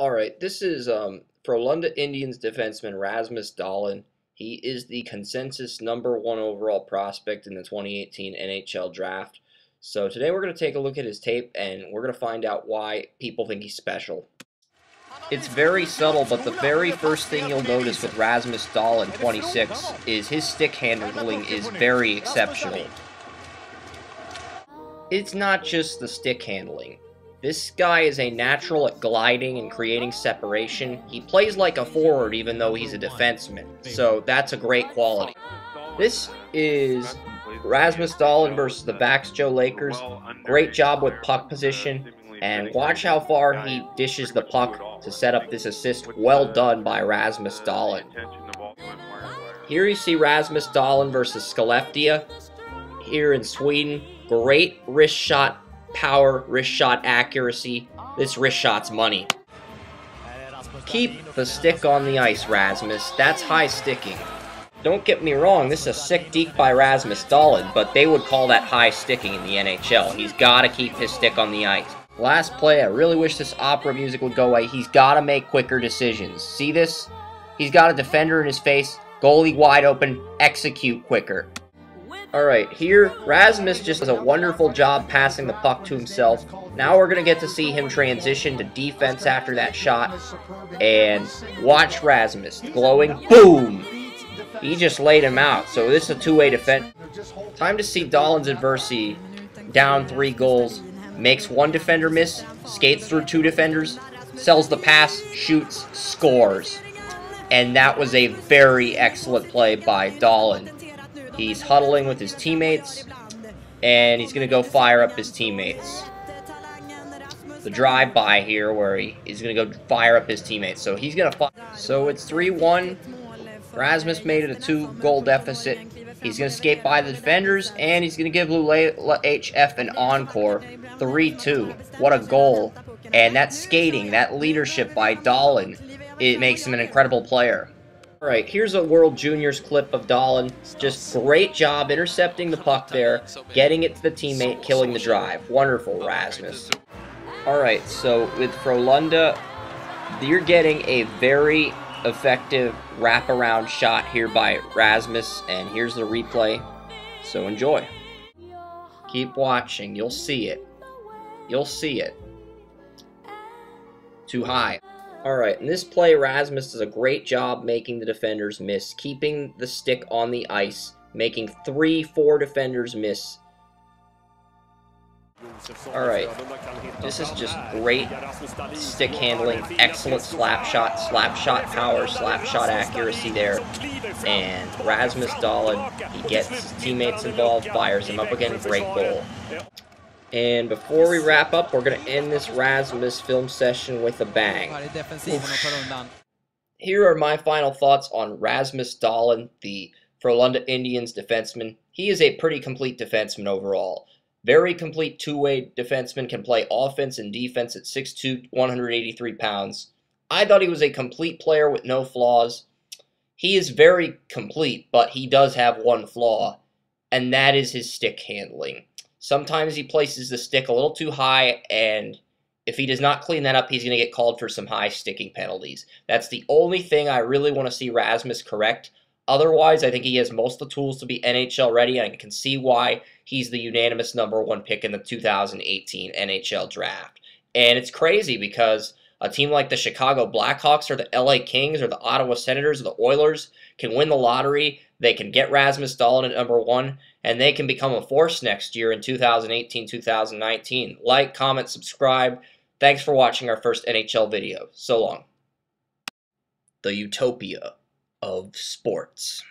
All right, this is um, Frölunda Indians defenseman Rasmus Dahlin. He is the consensus number one overall prospect in the 2018 NHL draft. So today we're going to take a look at his tape and we're going to find out why people think he's special. It's very subtle, but the very first thing you'll notice with Rasmus Dahlin, 26, is his stick handling is very exceptional. It's not just the stick handling. This guy is a natural at gliding and creating separation. He plays like a forward even though he's a defenseman, so that's a great quality. This is Rasmus Dahlin versus the Växjö Lakers. Great job with puck position, and watch how far he dishes the puck to set up this assist. Well done by Rasmus Dahlin. Here you see Rasmus Dahlin versus Skellefteå here in Sweden. Great wrist shot power, wrist shot accuracy. This wrist shot's money. Keep the stick on the ice, Rasmus. That's high sticking. Don't get me wrong, this is a sick deke by Rasmus Dahlin, but they would call that high sticking in the NHL. He's got to keep his stick on the ice. Last play, I really wish this opera music would go away. He's got to make quicker decisions. See this? He's got a defender in his face, goalie wide open, execute quicker. Alright, here, Rasmus just does a wonderful job passing the puck to himself. Now we're going to get to see him transition to defense after that shot. And watch Rasmus. Glowing. Boom! He just laid him out. So this is a two-way defense. Time to see Dahlin's adversity. Down three goals. Makes one defender miss. Skates through two defenders. Sells the pass. Shoots. Scores. And that was a very excellent play by Dahlin. He's huddling with his teammates, and he's going to go fire up his teammates. The drive-by here where he, he's going to go fire up his teammates. So he's going to. So it's 3-1. Rasmus made it a two-goal deficit. He's going to skate by the defenders, and he's going to give Luleå HF an encore. 3-2. What a goal. And that skating, that leadership by Dahlin, it makes him an incredible player. Alright, here's a World Juniors clip of Dahlin. Just great job intercepting the puck there, getting it to the teammate, killing the drive. Wonderful, Rasmus. Alright, so with Frölunda, you're getting a very effective wraparound shot here by Rasmus, and here's the replay. So enjoy. Keep watching, you'll see it. You'll see it. Too high. Alright, in this play, Rasmus does a great job making the defenders miss, keeping the stick on the ice, making three, four defenders miss. Alright, this is just great stick handling, excellent slap shot, slap shot power, slap shot accuracy there. And Rasmus Dahlin, he gets his teammates involved, fires him up again, great goal. And before we wrap up, we're going to end this Rasmus film session with a bang. Here are my final thoughts on Rasmus Dahlin, the Frölunda Indians defenseman. He is a pretty complete defenseman overall. Very complete two-way defenseman, can play offense and defense at 6'2", 183 pounds. I thought he was a complete player with no flaws. He is very complete, but he does have one flaw, and that is his stick handling. Sometimes he places the stick a little too high, and if he does not clean that up, he's going to get called for some high sticking penalties. That's the only thing I really want to see Rasmus correct. Otherwise, I think he has most of the tools to be NHL ready, and I can see why he's the unanimous number one pick in the 2018 NHL draft. And it's crazy because a team like the Chicago Blackhawks or the LA Kings or the Ottawa Senators or the Oilers can win the lottery. They can get Rasmus Dahlin at number one, and they can become a force next year in 2018 2019. Like, comment, subscribe. Thanks for watching our first NHL video. So long. The Utopia of Sports.